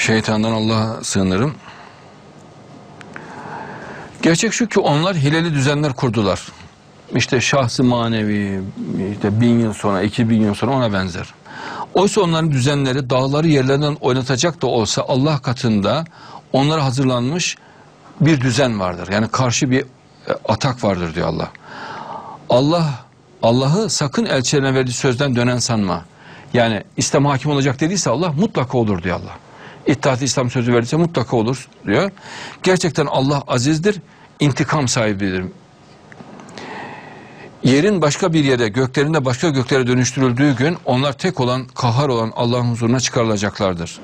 Şeytandan Allah'a sığınırım. Gerçek şu ki onlar hileli düzenler kurdular. İşte şahsı manevi, işte bin yıl sonra, iki bin yıl sonra ona benzer. Oysa onların düzenleri dağları yerlerinden oynatacak da olsa Allah katında onlara hazırlanmış bir düzen vardır. Yani karşı bir e, atak vardır diyor Allah. Allah Allah'ı sakın elçilerine verdiği sözden dönen sanma. Yani İslam hakim olacak dediyse Allah mutlaka olur diyor Allah. İttihat İslam sözü verdiyse mutlaka olur diyor. Gerçekten Allah azizdir, intikam sahibidir. Yerin başka bir yere, göklerin de başka göklere dönüştürüldüğü gün onlar tek olan, kahhar olan Allah'ın huzuruna çıkarılacaklardır.